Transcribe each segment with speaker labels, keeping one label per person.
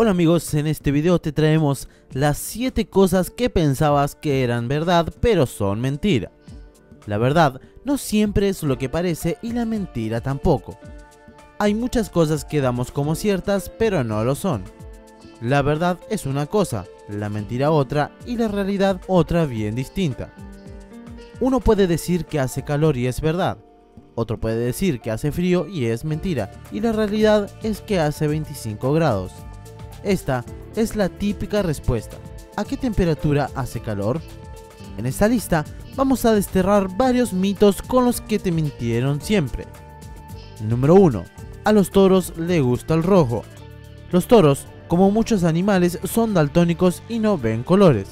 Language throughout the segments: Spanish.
Speaker 1: Hola amigos, en este video te traemos las 7 cosas que pensabas que eran verdad pero son mentira. La verdad no siempre es lo que parece y la mentira tampoco. Hay muchas cosas que damos como ciertas pero no lo son. La verdad es una cosa, la mentira otra y la realidad otra bien distinta. Uno puede decir que hace calor y es verdad, otro puede decir que hace frío y es mentira, y la realidad es que hace 25 grados. Esta es la típica respuesta. ¿A qué temperatura hace calor? En esta lista vamos a desterrar varios mitos con los que te mintieron siempre. Número 1. A los toros le gusta el rojo. Los toros, como muchos animales, son daltónicos y no ven colores.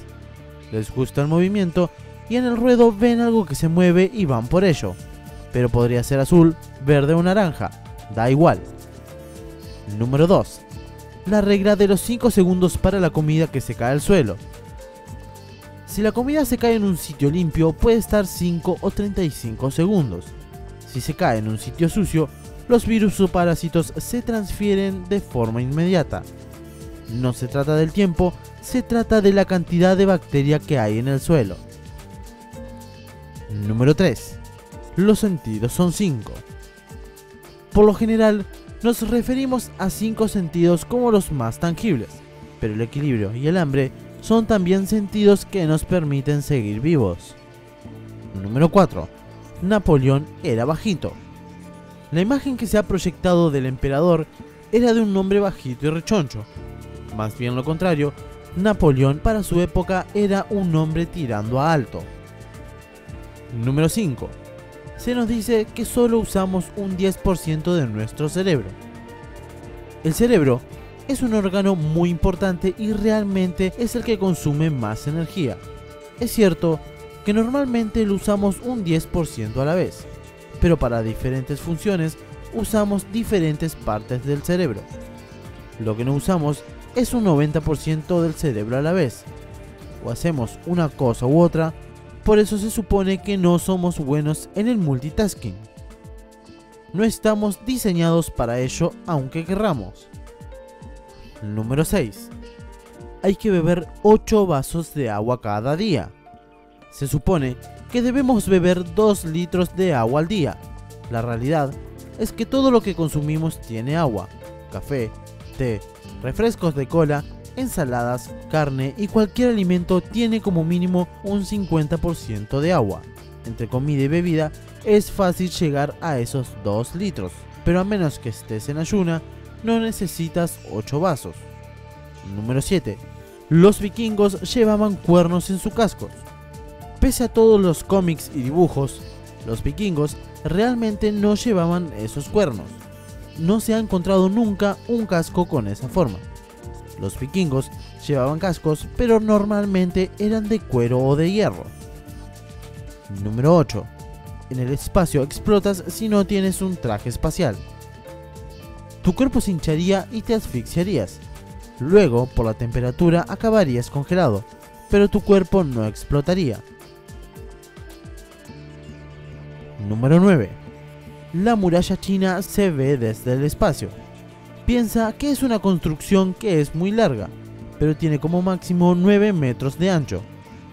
Speaker 1: Les gusta el movimiento y en el ruedo ven algo que se mueve y van por ello. Pero podría ser azul, verde o naranja, da igual. Número 2 la regla de los 5 segundos para la comida que se cae al suelo. Si la comida se cae en un sitio limpio puede estar 5 o 35 segundos. Si se cae en un sitio sucio, los virus o parásitos se transfieren de forma inmediata. No se trata del tiempo, se trata de la cantidad de bacteria que hay en el suelo. Número 3. Los sentidos son 5. Por lo general, nos referimos a cinco sentidos como los más tangibles, pero el equilibrio y el hambre son también sentidos que nos permiten seguir vivos. Número 4. Napoleón era bajito. La imagen que se ha proyectado del emperador era de un hombre bajito y rechoncho. Más bien lo contrario, Napoleón para su época era un hombre tirando a alto. Número 5 se nos dice que solo usamos un 10% de nuestro cerebro. El cerebro es un órgano muy importante y realmente es el que consume más energía. Es cierto que normalmente lo usamos un 10% a la vez, pero para diferentes funciones usamos diferentes partes del cerebro. Lo que no usamos es un 90% del cerebro a la vez. O hacemos una cosa u otra por eso se supone que no somos buenos en el multitasking. No estamos diseñados para ello aunque querramos. Número 6. Hay que beber 8 vasos de agua cada día. Se supone que debemos beber 2 litros de agua al día. La realidad es que todo lo que consumimos tiene agua. Café, té, refrescos de cola ensaladas, carne y cualquier alimento tiene como mínimo un 50% de agua. Entre comida y bebida es fácil llegar a esos 2 litros, pero a menos que estés en ayuna, no necesitas 8 vasos. Número 7. Los vikingos llevaban cuernos en sus cascos. Pese a todos los cómics y dibujos, los vikingos realmente no llevaban esos cuernos. No se ha encontrado nunca un casco con esa forma. Los vikingos llevaban cascos, pero normalmente eran de cuero o de hierro. Número 8. En el espacio explotas si no tienes un traje espacial. Tu cuerpo se hincharía y te asfixiarías. Luego, por la temperatura, acabarías congelado, pero tu cuerpo no explotaría. Número 9. La muralla china se ve desde el espacio piensa que es una construcción que es muy larga, pero tiene como máximo 9 metros de ancho.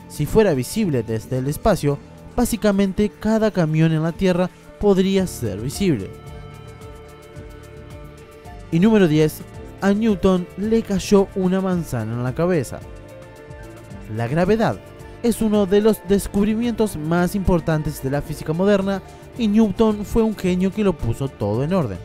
Speaker 1: Si fuera visible desde el espacio, básicamente cada camión en la Tierra podría ser visible. Y número 10, a Newton le cayó una manzana en la cabeza. La gravedad es uno de los descubrimientos más importantes de la física moderna y Newton fue un genio que lo puso todo en orden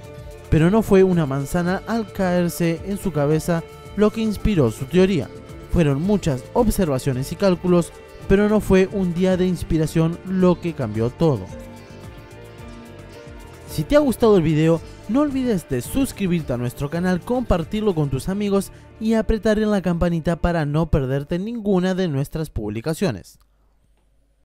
Speaker 1: pero no fue una manzana al caerse en su cabeza lo que inspiró su teoría. Fueron muchas observaciones y cálculos, pero no fue un día de inspiración lo que cambió todo. Si te ha gustado el video, no olvides de suscribirte a nuestro canal, compartirlo con tus amigos y apretar en la campanita para no perderte ninguna de nuestras publicaciones.